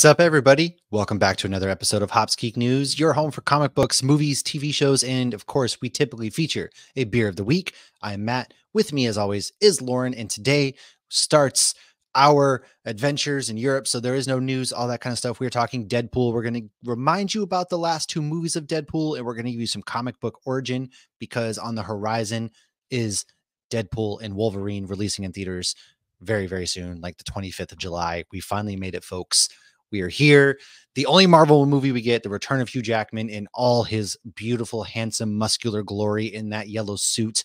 What's up, everybody? Welcome back to another episode of Hops Geek News, your home for comic books, movies, TV shows, and of course, we typically feature a beer of the week. I'm Matt. With me, as always, is Lauren, and today starts our adventures in Europe. So there is no news, all that kind of stuff. We're talking Deadpool. We're going to remind you about the last two movies of Deadpool, and we're going to give you some comic book origin because on the horizon is Deadpool and Wolverine releasing in theaters very, very soon, like the 25th of July. We finally made it, folks. We are here. The only Marvel movie we get, the return of Hugh Jackman in all his beautiful, handsome, muscular glory in that yellow suit.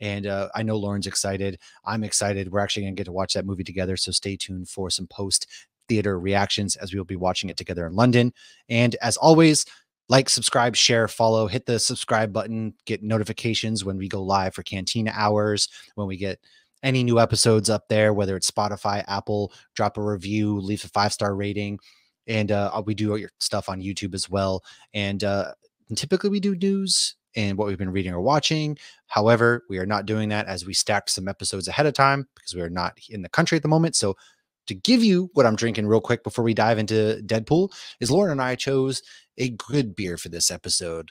And uh, I know Lauren's excited. I'm excited. We're actually going to get to watch that movie together. So stay tuned for some post theater reactions as we will be watching it together in London. And as always, like, subscribe, share, follow, hit the subscribe button, get notifications when we go live for Cantina hours, when we get any new episodes up there, whether it's Spotify, Apple, drop a review, leave a five star rating. And uh, we do your stuff on YouTube as well. And, uh, and typically we do news and what we've been reading or watching. However, we are not doing that as we stacked some episodes ahead of time because we are not in the country at the moment. So, to give you what I'm drinking real quick before we dive into Deadpool, is Lauren and I chose a good beer for this episode.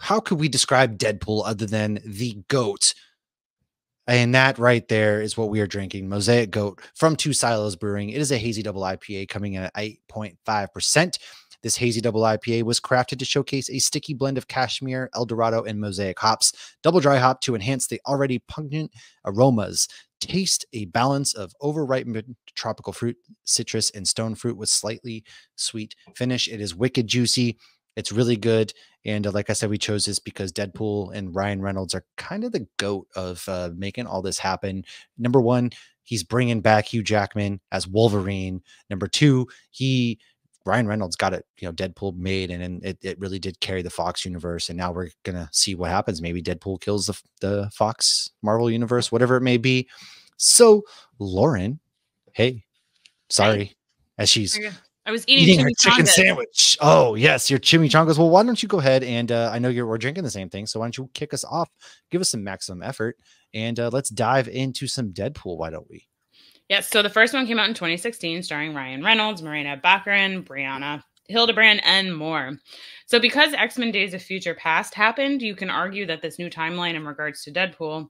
How could we describe Deadpool other than the goat? And that right there is what we are drinking Mosaic Goat from Two Silos Brewing. It is a hazy double IPA coming in at 8.5%. This hazy double IPA was crafted to showcase a sticky blend of cashmere, Eldorado, and mosaic hops, double dry hop to enhance the already pungent aromas. Taste a balance of overripened tropical fruit, citrus, and stone fruit with slightly sweet finish. It is wicked juicy. It's really good. And uh, like I said, we chose this because Deadpool and Ryan Reynolds are kind of the goat of uh, making all this happen. Number one, he's bringing back Hugh Jackman as Wolverine. Number two, he Ryan Reynolds got it, you know, Deadpool made, and, and it, it really did carry the Fox universe. And now we're gonna see what happens. Maybe Deadpool kills the, the Fox Marvel universe, whatever it may be. So, Lauren, hey, sorry, hey. as she's I was eating, eating her chicken sandwich. Oh yes, your chimichangas. Well, why don't you go ahead and uh, I know you're we're drinking the same thing, so why don't you kick us off? Give us some maximum effort, and uh, let's dive into some Deadpool. Why don't we? Yes. So the first one came out in 2016, starring Ryan Reynolds, Morena Baccarin, Brianna Hildebrand, and more. So because X Men: Days of Future Past happened, you can argue that this new timeline in regards to Deadpool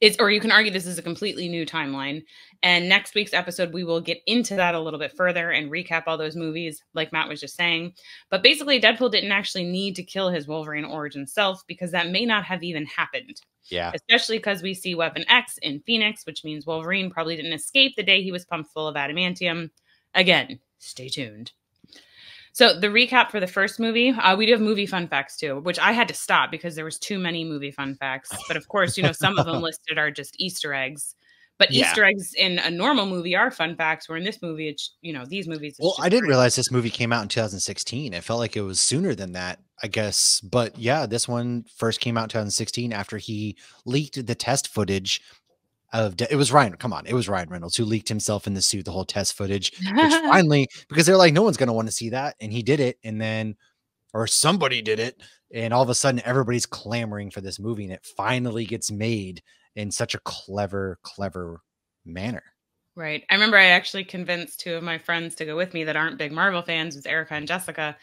is, or you can argue this is a completely new timeline. And next week's episode, we will get into that a little bit further and recap all those movies, like Matt was just saying. But basically, Deadpool didn't actually need to kill his Wolverine origin self because that may not have even happened. Yeah. Especially because we see Weapon X in Phoenix, which means Wolverine probably didn't escape the day he was pumped full of adamantium. Again, stay tuned. So the recap for the first movie, uh, we do have movie fun facts too, which I had to stop because there was too many movie fun facts. But of course, you know, some of them listed are just Easter eggs. But yeah. Easter eggs in a normal movie are fun facts. Where in this movie, it's you know these movies. Well, I didn't great. realize this movie came out in 2016. It felt like it was sooner than that, I guess. But yeah, this one first came out in 2016 after he leaked the test footage of it was Ryan. Come on, it was Ryan Reynolds who leaked himself in the suit, the whole test footage. Which finally, because they're like, no one's gonna want to see that, and he did it, and then, or somebody did it, and all of a sudden, everybody's clamoring for this movie, and it finally gets made in such a clever, clever manner. Right. I remember I actually convinced two of my friends to go with me that aren't big Marvel fans, with Erica and Jessica,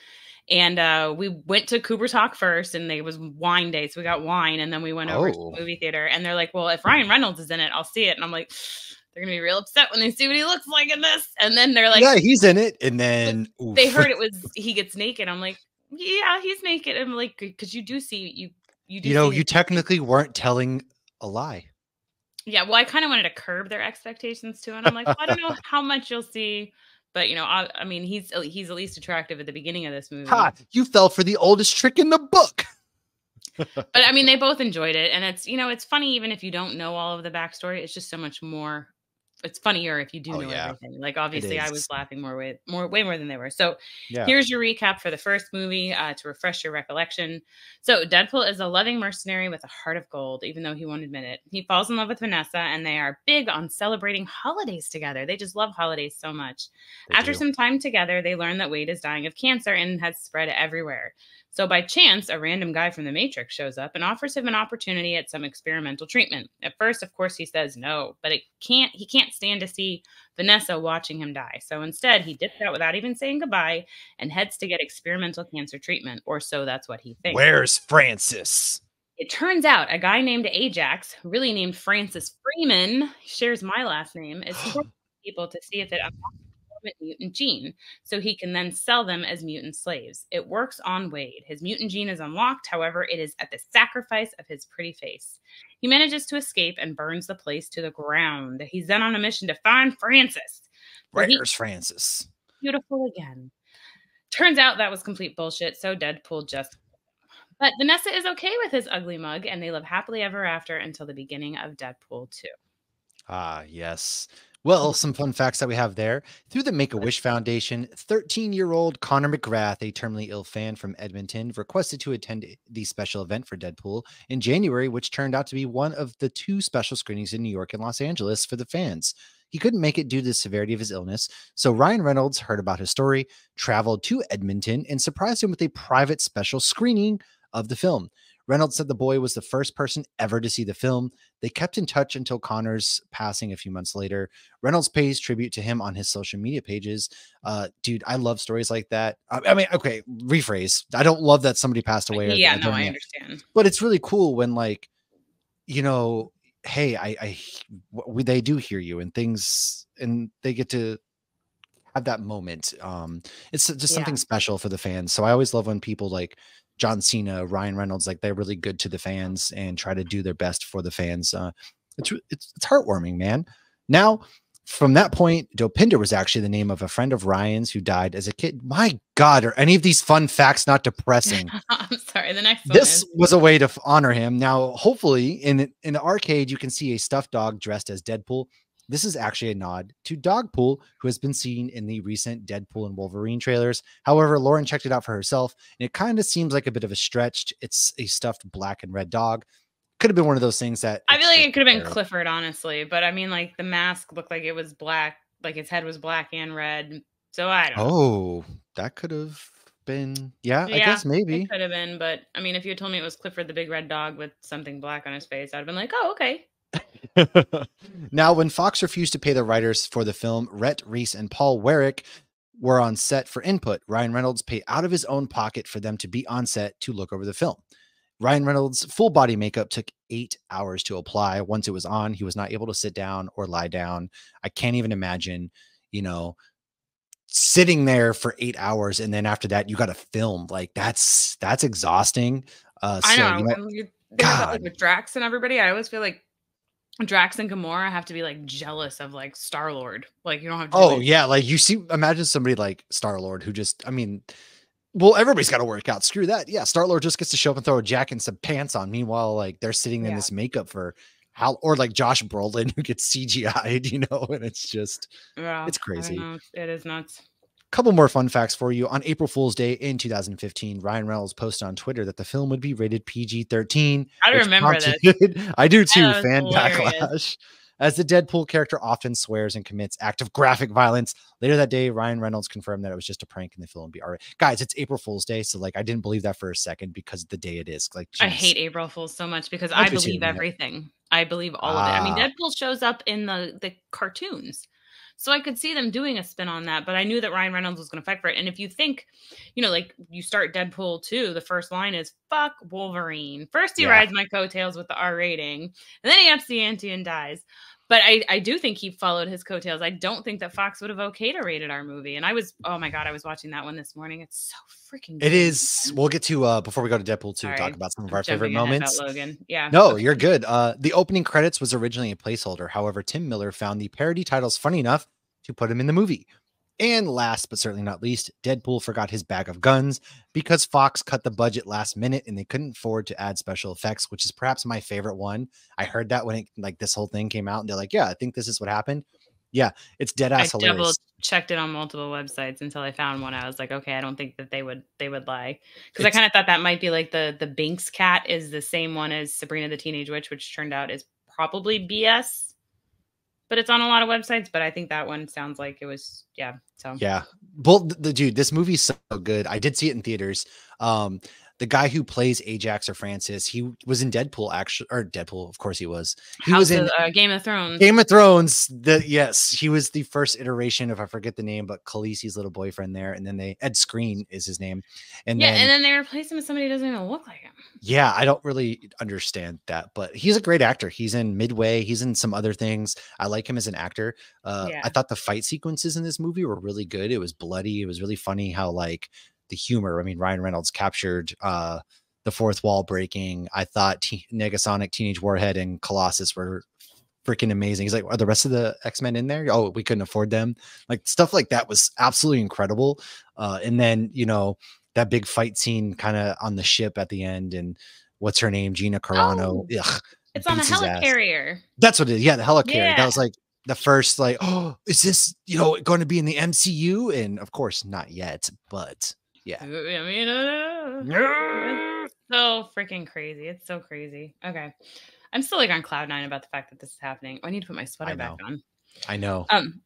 and uh, we went to Cooper's Hawk first, and it was wine day, so we got wine, and then we went over oh. to the movie theater. And they're like, "Well, if Ryan Reynolds is in it, I'll see it." And I'm like, "They're gonna be real upset when they see what he looks like in this." And then they're like, "Yeah, he's in it." And then they heard it was he gets naked. I'm like, "Yeah, he's naked." I'm like, "Because you do see you you do." You know, you technically weren't telling a lie. Yeah, well, I kind of wanted to curb their expectations too, and I'm like, well, I don't know how much you'll see but you know, I, I, mean, he's he's at least attractive at the beginning of this movie. Ha! You fell for the oldest trick in the book. but I mean, they both enjoyed it, and it's you know, it's funny even if you don't know all of the backstory. It's just so much more it's funnier if you do oh, know yeah. everything. Like obviously, I was laughing more with more way more than they were. So yeah. here's your recap for the first movie uh, to refresh your recollection. So Deadpool is a loving mercenary with a heart of gold, even though he won't admit it. He falls in love with Vanessa, and they are big on celebrating holidays together. They just love holidays so much. They After do. some time together, they learn that Wade is dying of cancer and has spread everywhere. So by chance, a random guy from the Matrix shows up and offers him an opportunity at some experimental treatment. At first, of course, he says no, but it can't he can't stand to see Vanessa watching him die. So instead, he dips out without even saying goodbye and heads to get experimental cancer treatment, or so that's what he thinks. Where's Francis? It turns out a guy named Ajax, really named Francis Freeman, shares my last name, is people to see if it unlocks mutant gene, so he can then sell them as mutant slaves. It works on Wade. His mutant gene is unlocked, however, it is at the sacrifice of his pretty face. He manages to escape and burns the place to the ground. He's then on a mission to find Francis. Where's Francis? Beautiful again. Turns out that was complete bullshit, so Deadpool just but Vanessa is okay with his ugly mug, and they live happily ever after until the beginning of Deadpool 2. Ah, yes. Well, some fun facts that we have there. Through the Make a Wish Foundation, 13 year old Connor McGrath, a terminally ill fan from Edmonton, requested to attend the special event for Deadpool in January, which turned out to be one of the two special screenings in New York and Los Angeles for the fans. He couldn't make it due to the severity of his illness, so Ryan Reynolds heard about his story, traveled to Edmonton, and surprised him with a private special screening of the film. Reynolds said the boy was the first person ever to see the film. They kept in touch until Connor's passing a few months later. Reynolds pays tribute to him on his social media pages. Uh, dude, I love stories like that. I, I mean, okay, rephrase. I don't love that somebody passed away. Yeah, no, I understand. But it's really cool when, like, you know, hey, I, I, we, they do hear you and things, and they get to have that moment. Um, it's just something yeah. special for the fans. So I always love when people like John Cena, Ryan Reynolds, like they're really good to the fans and try to do their best for the fans. Uh, it's it's it's heartwarming, man. Now, from that point, Dopinder was actually the name of a friend of Ryan's who died as a kid. My God, are any of these fun facts not depressing? I'm sorry. The next this was a way to honor him. Now, hopefully, in in the arcade, you can see a stuffed dog dressed as Deadpool. This is actually a nod to Dogpool, who has been seen in the recent Deadpool and Wolverine trailers. However, Lauren checked it out for herself, and it kind of seems like a bit of a stretch. It's a stuffed black and red dog. Could have been one of those things that I feel like it could have been Clifford, honestly. But I mean, like the mask looked like it was black, like its head was black and red. So I don't. Oh, know. that could have been. Yeah, yeah, I guess maybe could have been. But I mean, if you told me it was Clifford the big red dog with something black on his face, I'd have been like, oh, okay. now, when Fox refused to pay the writers for the film, Rhett Reese and Paul Wernick were on set for input. Ryan Reynolds paid out of his own pocket for them to be on set to look over the film. Ryan Reynolds' full body makeup took eight hours to apply. Once it was on, he was not able to sit down or lie down. I can't even imagine, you know, sitting there for eight hours and then after that you got to film. Like that's that's exhausting. Uh, I know. You know God. Like with Drax and everybody, I always feel like Drax and Gamora have to be like jealous of like Star Lord. Like you don't have to. Oh yeah, like you see, imagine somebody like Star Lord who just, I mean, well, everybody's got to work out. Screw that. Yeah, Star Lord just gets to show up and throw a jacket and some pants on. Meanwhile, like they're sitting yeah. in this makeup for how, or like Josh Brolin who gets CGI'd, you know, and it's just, yeah, it's crazy. It is nuts couple more fun facts for you. On April Fool's Day in 2015, Ryan Reynolds posted on Twitter that the film would be rated PG 13. I remember this. I do too. Fan hilarious. backlash. As the Deadpool character often swears and commits act of graphic violence. Later that day, Ryan Reynolds confirmed that it was just a prank and the film would be alright. Guys, it's April Fool's Day, so like I didn't believe that for a second because the day it is. Like geez. I hate April Fools so much because I, I believe everything. I believe all of it. I mean, ah. Deadpool shows up in the the cartoons. So I could see them doing a spin on that, but I knew that Ryan Reynolds was going to fight for it. And if you think, you know, like you start Deadpool 2, the first line is fuck Wolverine. First he yeah. rides my coattails with the R rating, and then he ups the ante and dies. But I, I do think he followed his coattails. I don't think that Fox would have okayed a rated R movie. And I was, oh my God, I was watching that one this morning. It's so freaking It is. We'll get to, uh, before we go to Deadpool 2, talk about some of our favorite moments. Logan. Yeah. No, you're good. Uh, the opening credits was originally a placeholder. However, Tim Miller found the parody titles funny enough to put him in the movie. And last but certainly not least, Deadpool forgot his bag of guns because Fox cut the budget last minute and they couldn't afford to add special effects, which is perhaps my favorite one. I heard that when it like this whole thing came out and they're like, yeah, I think this is what happened. Yeah, it's dead ass I hilarious. double checked it on multiple websites until I found one. I was like, okay, I don't think that they would they would lie because I kind of thought that might be like the the Binks cat is the same one as Sabrina the Teenage Witch, which turned out is probably BS but it's on a lot of websites. But I think that one sounds like it was, yeah. So yeah, well, the, dude, this movie's so good. I did see it in theaters. Um, the guy who plays Ajax or Francis, he was in Deadpool actually, or Deadpool, of course he was. He House was in of, uh, Game of Thrones. Game of Thrones. The yes, he was the first iteration of I forget the name, but Khaleesi's little boyfriend there, and then they Ed Skrein is his name, and yeah, then and then they replace him with somebody who doesn't even look like him. yeah, I don't really understand that, but he's a great actor. He's in Midway. He's in some other things. I like him as an actor. Uh, Yeah. I thought the fight sequences in this movie were really good. It was bloody. It was really funny how like the humor. I mean, Ryan Reynolds captured uh, the fourth wall breaking. I thought T- Negasonic, Teenage Warhead, and Colossus were freaking amazing. He's like, are the rest of the X Men in there? Oh, we couldn't afford them. Like stuff like that was absolutely incredible. Uh, and then you know that big fight scene kind of on the ship at the end and what's her name gina carano Oh. Ugh, It's on a beats his ass. helicarrier. that's what it is yeah the helicarrier that was like the first like oh is this you know going to be in the mcu and of course not yet but yeah I mean, uh, so freaking crazy. It's so crazy. Okay. I'm still like on cloud nine about the fact that this is happening. I need to put my sweater back on. i know Um,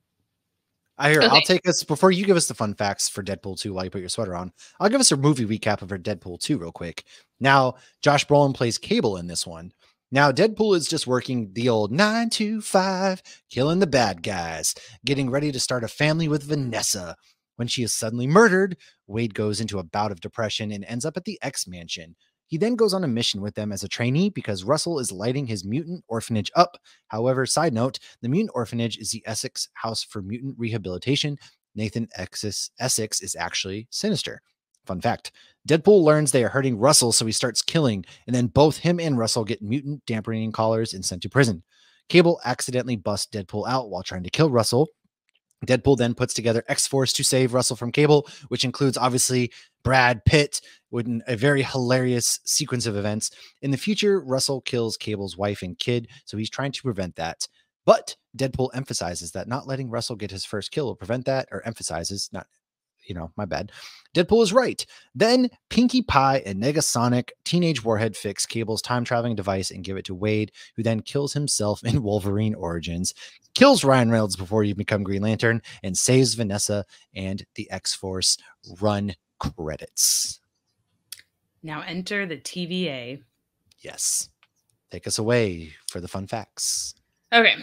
i hear i'll take us before you give us the fun facts for deadpool 2 while you put your sweater on i'll give us a movie recap of our deadpool 2 real quick now josh brolin plays cable in this one now deadpool is just working the old 9 to 5 killing the bad guys getting ready to start a family with vanessa when she is suddenly murdered wade goes into a bout of depression and ends up at the x mansion he then goes on a mission with them as a trainee because Russell is lighting his mutant orphanage up. However, side note, the mutant orphanage is the Essex House for Mutant Rehabilitation. Nathan Essex, Essex is actually sinister. Fun fact Deadpool learns they are hurting Russell, so he starts killing, and then both him and Russell get mutant dampening collars and sent to prison. Cable accidentally busts Deadpool out while trying to kill Russell. Deadpool then puts together X Force to save Russell from Cable, which includes obviously Brad Pitt, with a very hilarious sequence of events. In the future, Russell kills Cable's wife and kid, so he's trying to prevent that. But Deadpool emphasizes that not letting Russell get his first kill will prevent that, or emphasizes, not, you know, my bad. Deadpool is right. Then Pinkie Pie and Negasonic Teenage Warhead fix Cable's time traveling device and give it to Wade, who then kills himself in Wolverine Origins, kills Ryan Reynolds before you become Green Lantern, and saves Vanessa and the X Force. Run credits. now enter the TVA. Yes. Take us away for the fun facts. Okay.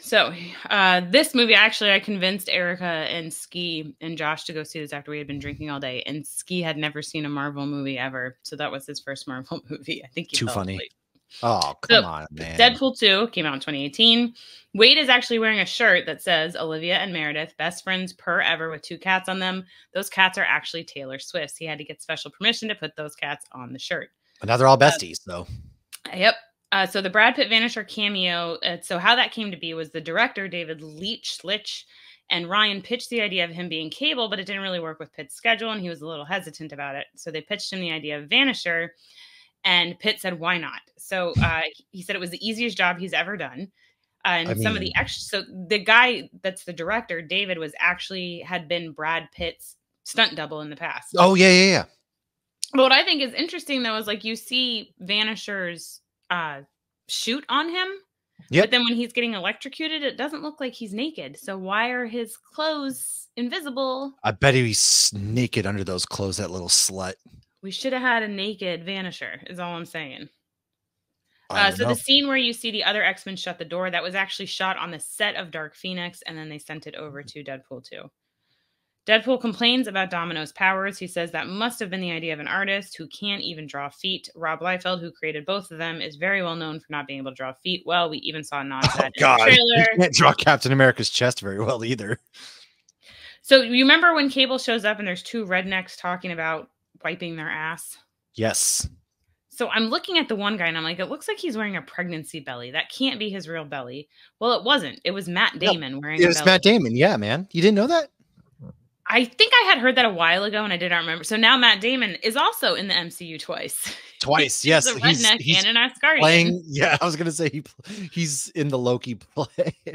So, uh, this movie actually, I convinced Erica and Ski and Josh to go see this after we had been drinking all day. And Ski had never seen a Marvel movie ever, so that was his first Marvel movie. I think he Too funny. asleep. Oh, So, come on, man. Deadpool 2 came out in 2018. Wade is actually wearing a shirt that says Olivia and Meredith, best friends per ever with two cats on them. Those cats are actually Taylor Swift's. He had to get special permission to put those cats on the shirt. But now they're all besties, though. Yep. Uh, so the Brad Pitt Vanisher cameo. Uh, so how that came to be was the director David Leitch Litch and Ryan pitched the idea of him being Cable, but it didn't really work with Pitt's schedule, and he was a little hesitant about it. So they pitched him the idea of Vanisher, and Pitt said, "Why not?" So uh, he said it was the easiest job he's ever done. Uh, and I some of the mean- extra, so the guy that's the director, David, was actually had been Brad Pitt's stunt double in the past. Oh, yeah, yeah, yeah. But what I think is interesting though is like you see Vanisher's uh shoot on him. Yep. But then when he's getting electrocuted, it doesn't look like he's naked. So why are his clothes invisible? I bet he's naked under those clothes, that little slut. We should have had a naked Vanisher, is all I'm saying. Uh, so know. the scene where you see the other X Men shut the door, that was actually shot on the set of Dark Phoenix, and then they sent it over to Deadpool 2. Deadpool complains about Domino's powers. He says that must have been the idea of an artist who can't even draw feet. Rob Liefeld, who created both of them, is very well known for not being able to draw feet. Well, we even saw nods Oh, that in God. the He trailer. can't draw Captain America's chest very well either. So you remember when Cable shows up and there's two rednecks talking about wiping their ass? Yes. So I'm looking at the one guy and I'm like, it looks like he's wearing a pregnancy belly. That can't be his real belly. Well, it wasn't. It was Matt No, Damon wearing It a was. Matt Damon. Yeah, man. You didn't know that? I think I had heard that a while ago and I did not remember. So now Matt Damon is also in the MCU twice. Twice. He's yes. a He's, redneck he's and an Asgardian. playing. Yeah, I was going to say he, he's in the Loki play.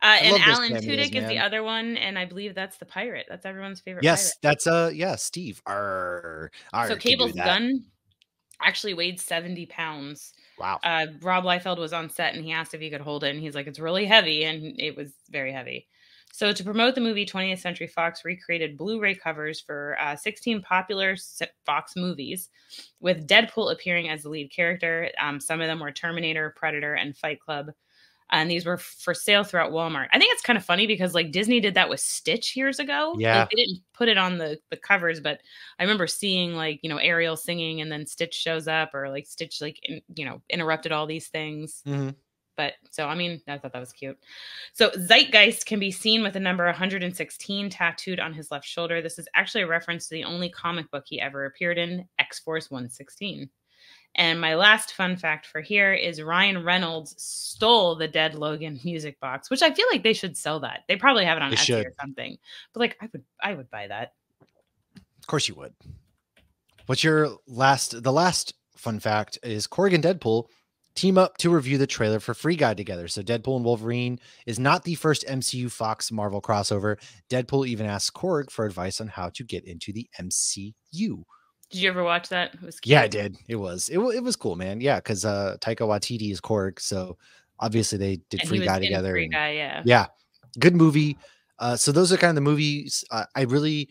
uh, and Alan Tudyk is the other one, and I believe that's the pirate. That's everyone's favorite yes, pirate. that's uh yeah, Steve. Arr, arr, So Cable's gun actually weighed 70 pounds. Wow. uh, Rob Liefeld was on set and he asked if he could hold it, and he's like, "It's really heavy," and it was very heavy. So, to promote the movie, 20th Century Fox recreated Blu ray covers for uh, 16 popular Fox movies, with Deadpool appearing as the lead character. Um, some of them were Terminator, Predator, and Fight Club. And these were for sale throughout Walmart. I think it's kind of funny because like Disney did that with Stitch years ago. Yeah. Like, they didn't put it on the, the covers, but I remember seeing like, you know, Ariel singing and then Stitch shows up or like Stitch, like, in, you know, interrupted all these things. Mm-hmm. But so, I mean, I thought that was cute. So, Zeitgeist can be seen with the number 116 tattooed on his left shoulder. This is actually a reference to the only comic book he ever appeared in, X Force 116. And my last fun fact for here is Ryan Reynolds stole the Dead Logan music box, which I feel like they should sell that. They probably have it on They Etsy should. or something. But like, I would, I would buy that. Of course you would. What's your last? The last fun fact is Korg and Deadpool team up to review the trailer for Free Guy together. So Deadpool and Wolverine is not the first MCU Fox Marvel crossover. Deadpool even asks Korg for advice on how to get into the MCU. Did you ever watch that? It was cute. Yeah, I did. It was it, it was cool, man. Yeah, because uh Taika Waititi is Korg, so obviously they did And Free Guy together. Free and- Guy, yeah. yeah good movie uh so those are kind of the movies uh, i really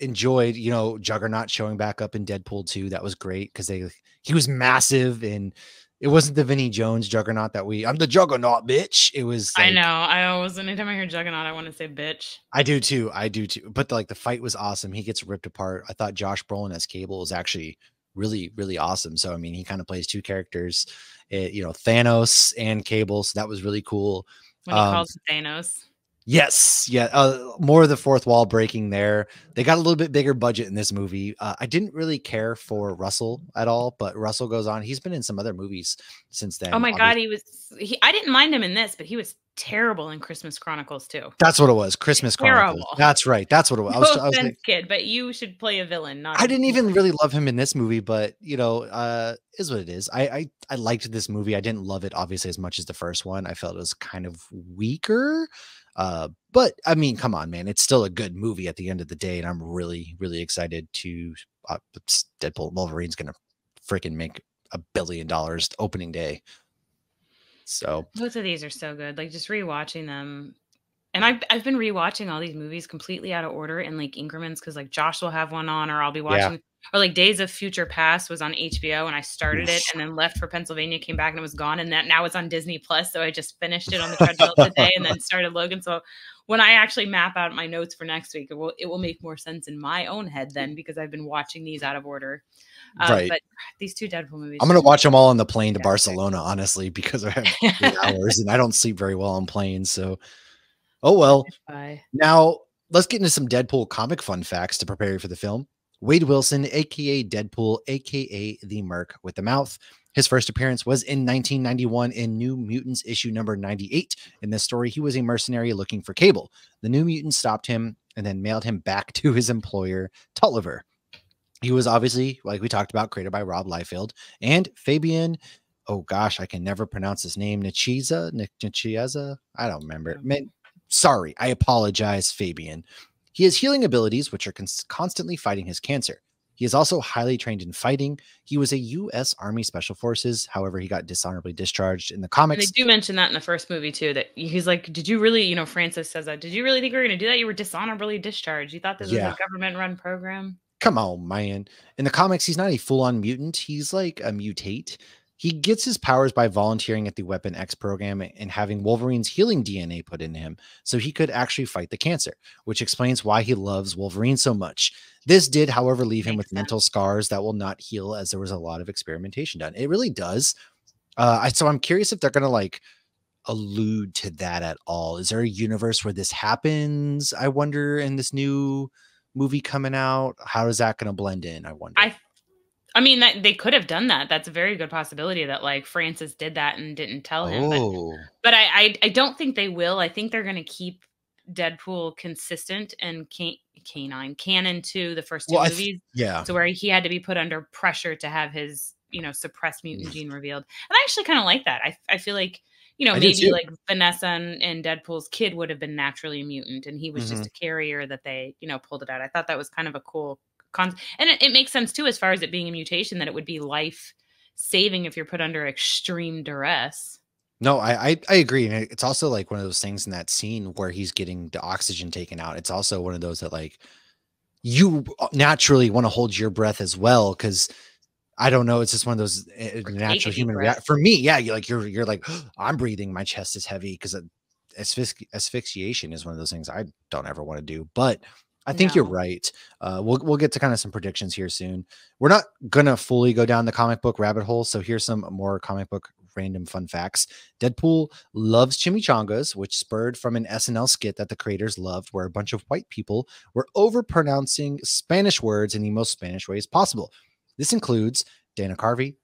enjoyed you know juggernaut showing back up in deadpool 2 that was great because they he was massive and it wasn't the vinnie jones juggernaut that we i'm the juggernaut bitch. It was I know. I always, anytime I hear Juggernaut, I want to say bitch. i do too. I do too. But like the fight was awesome. He gets ripped apart. I thought josh brolin as cable was actually really really awesome. So i mean he kind of plays two characters eh, you know thanos and cable. So that was really cool. When he Um, calls Thanos. Yes, yeah, uh, more of the fourth wall breaking there. They got a little bit bigger budget in this movie. Uh, I didn't really care for Russell at all, but Russell goes on. He's been in some other movies since then. Oh my god, he was. He, I didn't mind him in this, but he was terrible in Christmas Chronicles too. That's what it was. Christmas Chronicles. That's right. That's what it was. I was, no I was kid, but you should play a villain. Not. I didn't even really love him in this movie, but you know, uh, is what it is. I, I I liked this movie. I didn't love it obviously as much as the first one. I felt it was kind of weaker. Uh, but I mean, come on, man, it's still a good movie at the end of the day, and I'm really, really excited to uh, Deadpool Wolverine's gonna freaking make a billion dollars opening day. So Both of these are so good. Like just rewatching them. And I've I've been rewatching all these movies completely out of order in like increments because like Josh will have one on, or I'll be Yeah. watching, or like Days of Future Past was on HBO and I started it and then left for Pennsylvania, came back and it was gone, and that now it's on Disney Plus. So I just finished it on the treadmill today and then started Logan. So when I actually map out my notes for next week, it will it will make more sense in my own head then because I've been watching these out of order. Uh, Right. But these two Deadpool movies. I'm gonna watch them all on the plane to Yeah. Barcelona, honestly, because I have hours and I don't sleep very well on planes. So, oh well. Bye. Now, let's get into some Deadpool comic fun facts to prepare you for the film. Wade Wilson, aka Deadpool, aka the Merc with the Mouth. His first appearance was in 1991 in New Mutants issue number 98. In this story, he was a mercenary looking for Cable. The New Mutants stopped him and then mailed him back to his employer, Tulliver. He was obviously, like we talked about, created by Rob Liefeld and Fabian. Oh gosh, I can never pronounce his name. Nichiza, Nichiza. I don't remember. Um, Sorry, I apologize, Fabian. He has healing abilities, which are cons- constantly fighting his cancer. He is also highly trained in fighting. He was a U.S. Army Special Forces. However, he got dishonorably discharged in the comics. They do mention that in the first movie too. That he's like, "Did you really?" You know, Francis says that. Did you really think we were going to do that? You were dishonorably discharged. You thought this Yeah. was a government-run program. Come on, man. In the comics, he's not a full on mutant. He's like a mutate. He gets his powers by volunteering at the Weapon X program and having Wolverine's healing DNA put into him so he could actually fight the cancer, which explains why he loves Wolverine so much. This did, however, leave him Makes with mental scars that will not heal as there was a lot of experimentation done. It really does. Uh, I, so I'm curious if they're going to like allude to that at all. Is there a universe where this happens? I wonder in this new movie coming out, how is that going to blend in? I wonder. I, I mean, that they could have done that. That's a very good possibility that like Francis did that and didn't tell him. But oh, but I, I I don't think they will. I think they're going to keep Deadpool consistent and can, canine canon to the first two Well, I th- movies. yeah. to where he had to be put under pressure to have his you know suppressed mutant gene revealed and i actually kind of like that I, I feel like you know I maybe like vanessa and, and deadpool's kid would have been naturally a mutant and he was Mm-hmm. just a carrier that they you know pulled it out i thought that was kind of a cool con and it, it makes sense too as far as it being a mutation that it would be life saving if you're put under extreme duress No, I, I I agree, and it's also like one of those things in that scene where he's getting the oxygen taken out. It's also one of those that like you uh, naturally want to hold your breath as well because I don't know. It's just one of those uh, natural human react. For me, yeah, you're like you're you're like I'm breathing. My chest is heavy because asphyxi- asphyxiation is one of those things I don't ever want to do. But I think no. you're right. Uh, we'll we'll get to kind of some predictions here soon. We're not gonna fully go down the comic book rabbit hole, so here's some more comic book random fun facts. Deadpool loves chimichangas, which spurred from an SNL skit that the creators loved, where a bunch of white people were overpronouncing Spanish words in the most Spanish ways possible. This includes Dana Carvey,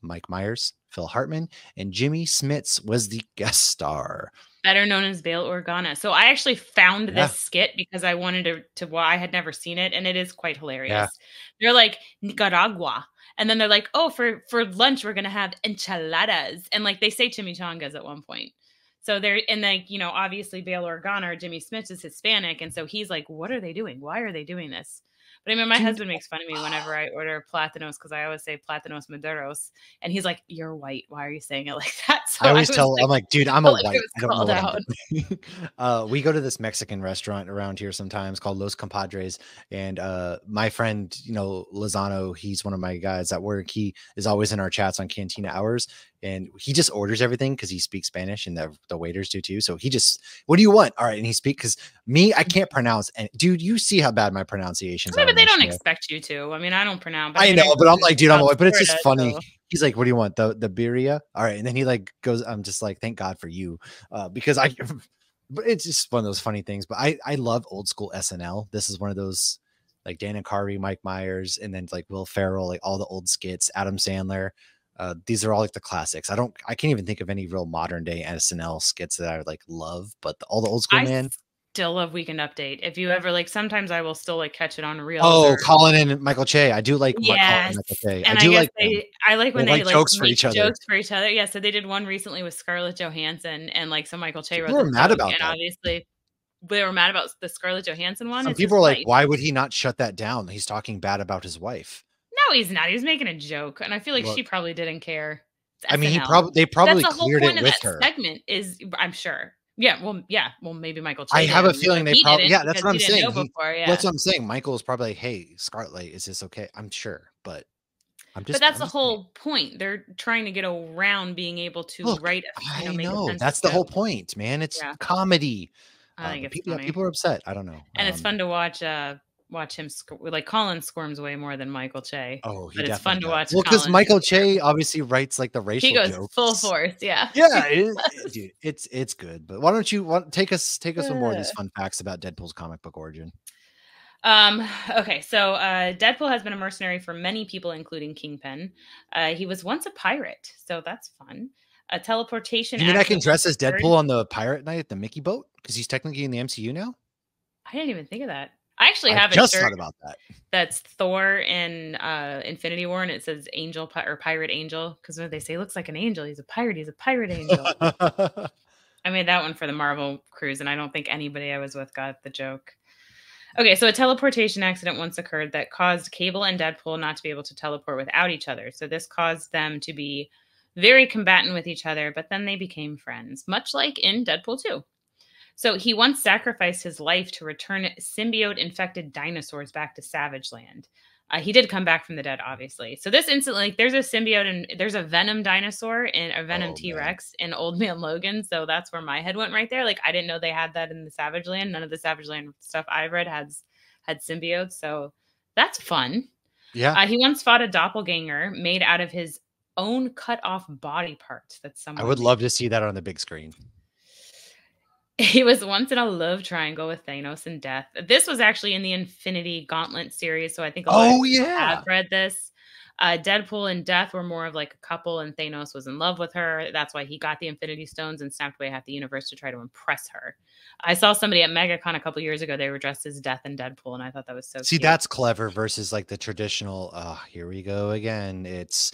Mike Myers, Phil Hartman, and Jimmy Smits was the guest star better known as Bail Organa. So I actually found yeah. this skit because I wanted to to well, I had never seen it and it is quite hilarious. Yeah. They're like Nicaragua. And then they're like, "Oh, for for lunch we're going to have enchiladas." And like they say chimichangas at one point. So they're and like, you know, obviously Bail Organa or Jimmy Smits is Hispanic and so he's like, "What are they doing? Why are they doing this?" But I mean, my husband makes fun of me whenever I order platanos because I always say platanos maduros, and he's like, "You're white. Why are you saying it like that?" So I always I tell, like, I'm like, "Dude, I'm a white. I don't know out. uh, we go to this Mexican restaurant around here sometimes called Los Compadres, and uh, my friend, you know, Lozano, he's one of my guys at work. He is always in our chats on Cantina hours, and he just orders everything because he speaks Spanish and the, the waiters do too. So he just, what do you want? All right. And he speaks because me, I can't pronounce. And dude, you see how bad my pronunciation is. but they don't expect you to. I mean, I don't pronounce. I, I know, but I'm like, dude, I'm like, but it's just funny. So. He's like, what do you want? The the birria? All right. And then he like goes, I'm just like, thank God for you. Uh, because I, but it's just one of those funny things. But I, I love old school SNL. This is one of those like Dana Carvey, Mike Myers, and then like Will Ferrell, like all the old skits, Adam Sandler. Uh, these are all like the classics. I don't, I can't even think of any real modern day SNL skits that I like love, but the, all the old school I man. Still love Weekend Update. If you ever like, sometimes I will still like catch it on real. Oh, or... Colin and Michael Che. I do like yes. Michael Che. And I do I like. They, I like when they, they like jokes for each other. Jokes for each other. Yeah. So they did one recently with Scarlett Johansson and like so Michael Che. People were mad about and that. Obviously, they were mad about the Scarlett Johansson one. Some people are like, why would he not shut that down? He's talking bad about his wife. No, he's not. He's making a joke, and I feel like she probably didn't care. I mean, he probably they probably That's the cleared it with her. Segment is, I'm sure. Yeah, well, yeah, well, maybe Michael. I have a feeling they probably. Yeah, that's what I'm saying. He, before, yeah. That's what I'm saying. Michael is probably like, "Hey, Scarlett, is this okay?" I'm sure, but I'm just. But that's I'm the whole point. They're trying to get around being able to Look, write. A, you know, know that's the whole point, man. It's yeah. comedy. I think uh, it's people, yeah, people are upset. I don't know, and um, it's fun to watch. uh watch him squ- like Colin squirms way more than Michael Che. Oh, but it's fun to watch. Well, because Michael Che obviously writes like the racial. He goes jokes. full force. Yeah. Yeah, it, dude, it's it's good. But why don't you want take us take us with more of these fun facts about Deadpool's comic book origin? Um. Okay. So, uh, Deadpool has been a mercenary for many people, including Kingpin. Uh, he was once a pirate, so that's fun. A teleportation. You mean I can dress as Deadpool on the pirate night at the Mickey boat because he's technically in the MCU now? I didn't even think of that. I actually have I just thought about that. That's Thor in uh, Infinity War, and it says Angel pi- or Pirate Angel because they say looks like an angel. He's a pirate. He's a pirate angel. I made that one for the Marvel cruise, and I don't think anybody I was with got the joke. Okay, so a teleportation accident once occurred that caused Cable and Deadpool not to be able to teleport without each other. So this caused them to be very combatant with each other, but then they became friends, much like in Deadpool 2. So he once sacrificed his life to return symbiote infected dinosaurs back to Savage Land. Uh, he did come back from the dead, obviously. So this instantly, like, there's a symbiote and there's a Venom dinosaur and a Venom oh, T Rex in Old Man Logan. So that's where my head went right there. Like I didn't know they had that in the Savage Land. None of the Savage Land stuff I've read has had symbiotes. So that's fun. Yeah. Uh, he once fought a doppelganger made out of his own cut off body parts. That's someone. I would love to see that on the big screen. He was once in a love triangle with Thanos and Death. This was actually in the Infinity Gauntlet series, so I think a lot oh yeah, have read this. Uh, Deadpool and Death were more of like a couple, and Thanos was in love with her. That's why he got the Infinity Stones and snapped away half the universe to try to impress her. I saw somebody at MegaCon a couple years ago. They were dressed as Death and Deadpool, and I thought that was so. See, cute. that's clever versus like the traditional. Oh, here we go again. It's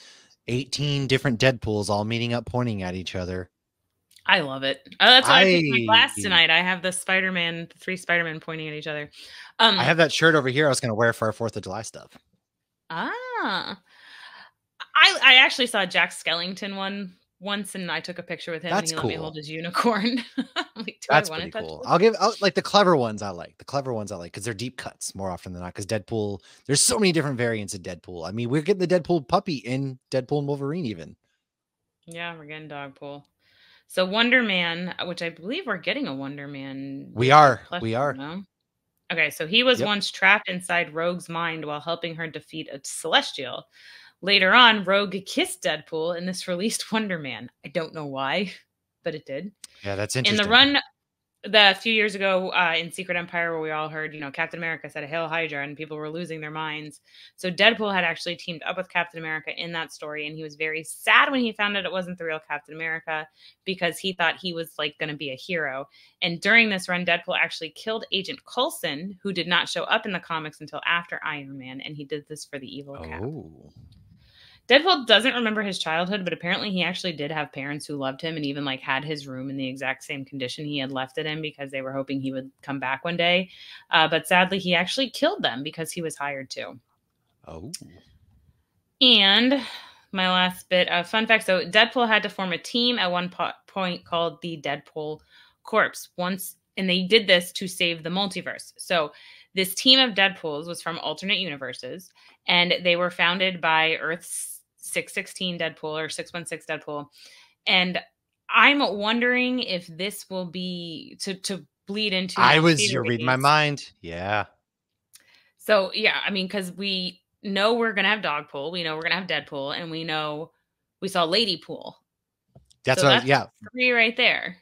eighteen different Deadpools all meeting up, pointing at each other. I love it. Oh, that's why I, I picked my glass tonight. I have the Spider Man, three Spider Man pointing at each other. Um, I have that shirt over here. I was going to wear for our Fourth of July stuff. Ah, I I actually saw Jack Skellington one once, and I took a picture with him, That's and he let me hold his unicorn. Like, do That's I pretty cool. this? I'll give I'll, like the clever ones. I like the clever ones. I like because they're deep cuts more often than not. Because Deadpool, there's so many different variants of Deadpool. I mean, we're getting the Deadpool puppy in Deadpool and Wolverine even. Yeah, we're getting Dogpool. So Wonder Man, which I believe we're getting a Wonder Man. We are. Plus We are. no? Okay, so he was Yep. once trapped inside Rogue's mind while helping her defeat a Celestial. Later on, Rogue kissed Deadpool and this released Wonder Man. I don't know why, but it did. Yeah, that's interesting. In the run the few years ago uh, in Secret Empire, where we all heard, you know, Captain America said "Hail Hydra" and people were losing their minds. So Deadpool had actually teamed up with Captain America in that story, and he was very sad when he found out it wasn't the real Captain America because he thought he was like going to be a hero. And during this run, Deadpool actually killed Agent Coulson, who did not show up in the comics until after Iron Man, and he did this for the evil cap. Deadpool doesn't remember his childhood, but apparently he actually did have parents who loved him and even like had his room in the exact same condition he had left it in because they were hoping he would come back one day. Uh, but sadly, he actually killed them because he was hired to. oh, And my last bit of fun fact so Deadpool had to form a team at one po- point called the Deadpool Corps. Once, and they did this to save the multiverse. So this team of Deadpools was from alternate universes, and they were founded by Earth's 616 Deadpool or 616 Deadpool. And I'm wondering if this will be to to bleed into. I was. You're reading my mind. Yeah. So yeah, I mean, because we know we're gonna have Dogpool, we know we're gonna have Deadpool, and we know we saw Lady Pool. That's So what. I- that's- yeah. Three right there.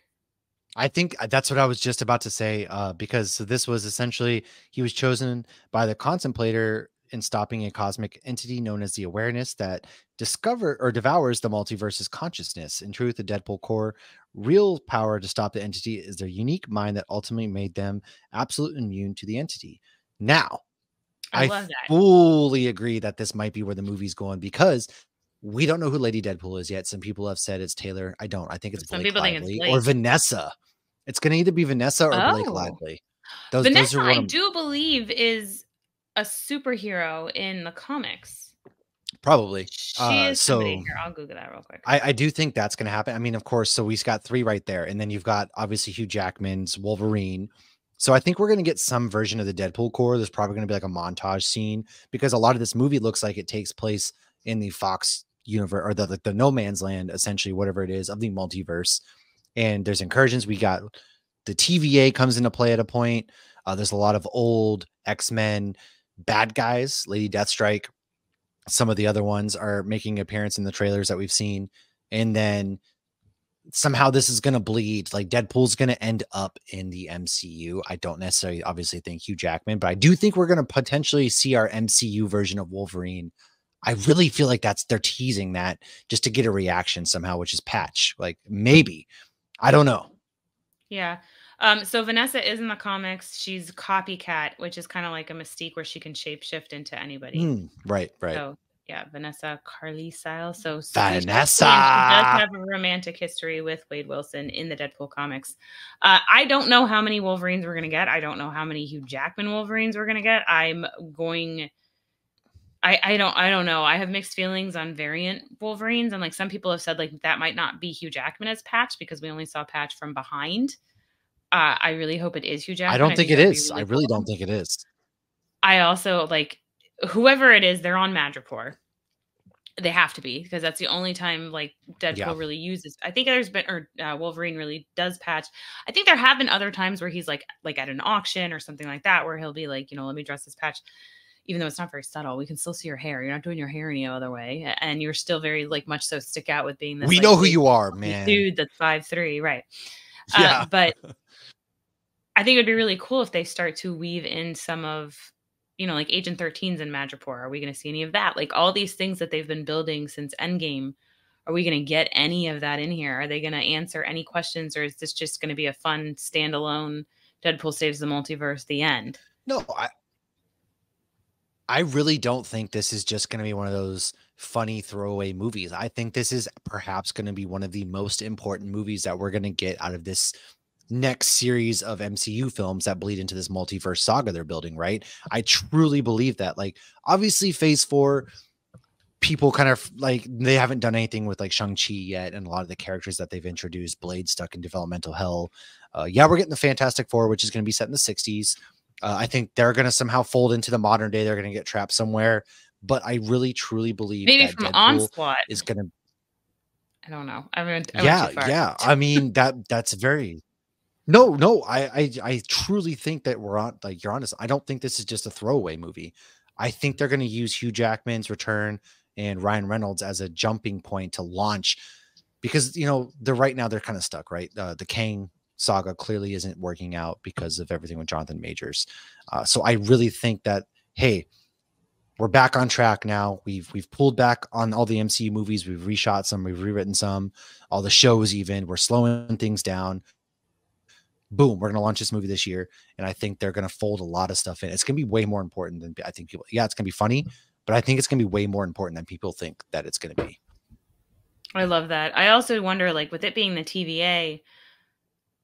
I think uh, that's what I was just about to say. Uh, because this was essentially he was chosen by the contemplator in stopping a cosmic entity known as the awareness that discover or devours the multiverse's consciousness. In truth, the Deadpool Corps real power to stop the entity is their unique mind that ultimately made them absolutely immune to the entity. Now, I, I fully agree that this might be where the movie's going because we don't know who Lady Deadpool is yet. Some people have said it's Taylor. I don't. I think it's Some Blake people think it's Lively or Vanessa. It's going to either be Vanessa or Blake Oh. Lively. Those, Vanessa, those I um do believe, is a superhero in the comics. probably. She Uh, is somebody so- here. I'll Google that real quick. I, I do think that's going to happen. I mean, of course. So we've got three right there, and then you've got obviously Hugh Jackman's Wolverine. So I think we're going to get some version of the Deadpool Corps. There's probably going to be like a montage scene because a lot of this movie looks like it takes place in the Fox universe or the the, the No Man's Land, essentially, whatever it is of the multiverse. And there's incursions. We got the TVA comes into play at a point. Uh, there's a lot of old X Men bad guys, Lady Deathstrike. Some of the other ones are making appearance in the trailers that we've seen, and then somehow this is going to bleed. Like Deadpool's going to end up in the MCU. I don't necessarily, obviously, think Hugh Jackman, but I do think we're going to potentially see our MCU version of Wolverine. I really feel like that's they're teasing that just to get a reaction somehow, which is Patch. Like maybe, I don't know. Yeah. Um, so Vanessa is in the comics. She's copycat, which is kind of like a mystique where she can shapeshift into anybody. Hmm, right, right. So yeah, Vanessa Carlysle. So. She Vanessa. does have a romantic history with Wade Wilson in the Deadpool comics. Uh, I don't know how many Wolverines we're gonna get. I don't know how many Hugh Jackman Wolverines we're gonna get. I'm going. I, I don't I don't know. I have mixed feelings on variant Wolverines, and like some people have said, like that might not be Hugh Jackman as Patch because we only saw Patch from behind. Uh, I really hope it is Hugh Jackman. I don't think it that'd be. I really cool. don't think it is. I also like whoever it is, they're on Madripoor. They have to be because that's the only time like Deadpool Yeah. really uses. I think there's been or uh, Wolverine really does patch. I think there have been other times where he's like like at an auction or something like that where he'll be like, you know, let me dress this patch. Even though it's not very subtle, we can still see your hair. You're not doing your hair any other way, and you're still very like much so stick out with being this. we like, know who you are, man. dude that's five three, right? Yeah. Uh, but I think it'd be really cool if they start to weave in some of, you know, like Agent 13's in Madripoor. Are we going to see any of that? Like all these things that they've been building since Endgame. Are we going to get any of that in here? Are they going to answer any questions, or is this just going to be a fun standalone Deadpool saves the multiverse? The end. No, I I really don't think this is just going to be one of those funny throwaway movies. I think this is perhaps going to be one of the most important movies that we're going to get out of this next series of MCU films that bleed into this multiverse saga they're building, right? I truly believe that. Like obviously phase 4 people kind of like they haven't done anything with like Shang-Chi yet, and a lot of the characters that they've introduced, Blade stuck in developmental hell. Uh, yeah, we're getting the Fantastic Four, which is going to be set in the 60s. Uh, I think they're going to somehow fold into the modern day. They're going to get trapped somewhere. But I really, truly believe maybe from Deadpool Onslaught is going to. I don't know. I mean, I yeah, yeah. I mean that that's very. No, no. I, I I truly think that we're on. Like you're honest. I don't think this is just a throwaway movie. I think they're going to use Hugh Jackman's return and Ryan Reynolds as a jumping point to launch because you know they're right now they're kind of stuck right uh, the Kang saga clearly isn't working out because of everything with Jonathan Majors uh, so I really think that hey we're back on track now we've we've pulled back on all the MCU movies we've reshot some we've rewritten some all the shows even we're slowing things down boom, we're going to launch this movie this year. And I think they're going to fold a lot of stuff in. It's going to be way more important than I think people, yeah, it's going to be funny, mm-hmm. but I think it's going to be way more important than people think that it's going to be. I love that. I also wonder, like, with it being the TVA,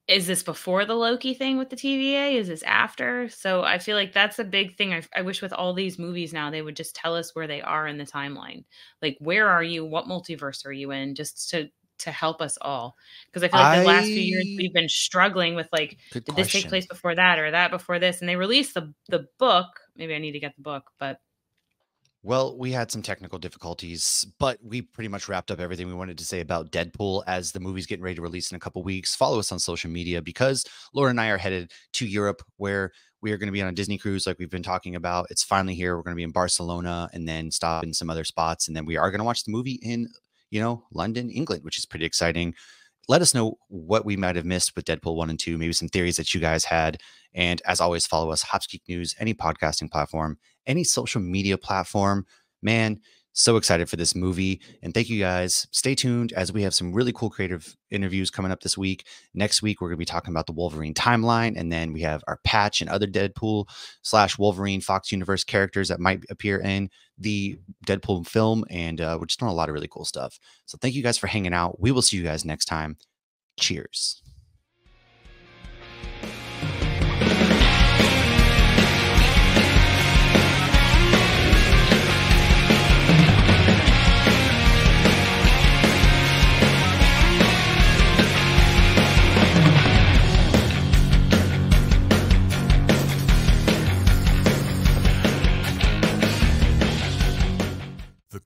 is this before the Loki thing with the TVA? Is this after? So I feel like that's a big thing. I, I, wish with all these movies now, they would just tell us where they are in the timeline. Like, where are you? What multiverse are you in? Just to to help us all because i feel like I... the last few years we've been struggling with like Good did question. this take place before that or that before this and they released the the book maybe i need to get the book but well, we had some technical difficulties, but we pretty much wrapped up everything we wanted to say about Deadpool as the movie's getting ready to release in a couple weeks. Follow us on social media because Lauren and I are headed to Europe where we are going to be on a Disney cruise like we've been talking about. It's finally here. We're going to be in Barcelona and then stop in some other spots. And then we are going to watch the movie in, you know, London, England, which is pretty exciting let us know what we might have missed with Deadpool 1 and 2, maybe some theories that you guys had. And as always, follow us, Hopsgeek News, any podcasting platform, any social media platform. Man, so excited for this movie. And thank you guys. Stay tuned as we have some really cool creative interviews coming up this week. Next week, we're going to be talking about the Wolverine timeline. And then we have our patch and other Deadpool slash Wolverine Fox Universe characters that might appear in the Deadpool film. And uh, we're just doing a lot of really cool stuff. So thank you guys for hanging out. We will see you guys next time. Cheers.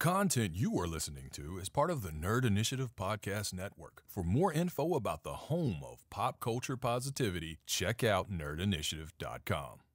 Content you are listening to is part of the Nerd Initiative Podcast Network. For more info about the home of pop culture positivity, check out nerdinitiative.com.